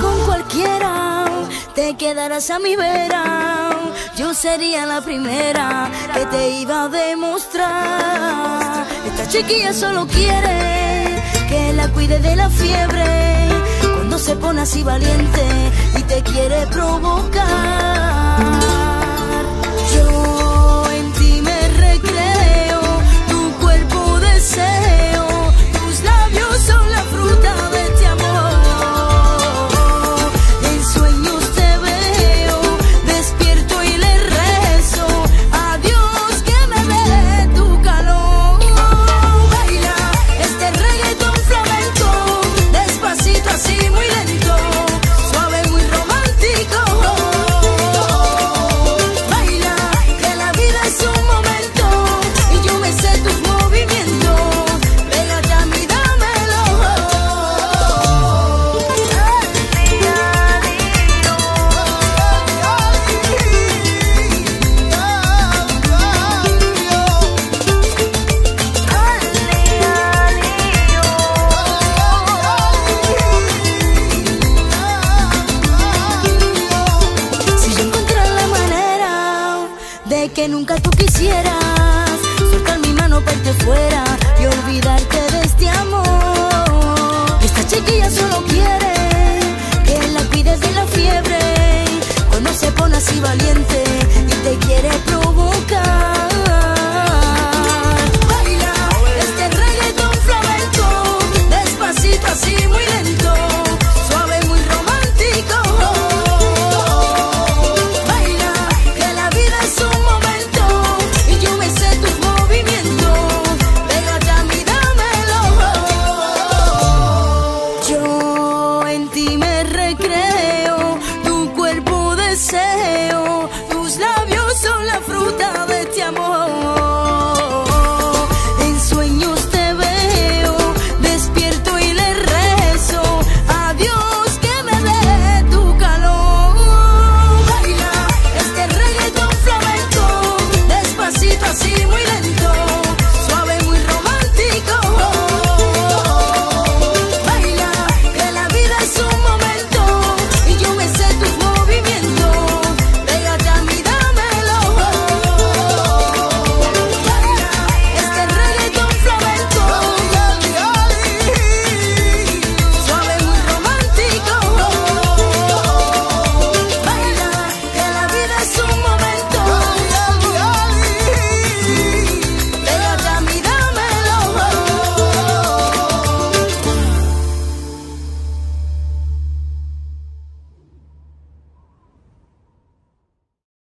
con cualquiera, te quedarás a mi vera. Yo sería la primera que te iba a demostrar. Esta chiquilla solo quiere que la cuide de la fiebre. Cuando se pone así valiente y te quiere provocar. Que nunca tú quisieras. Soltar mi mano, verte fuera y olvidarte seu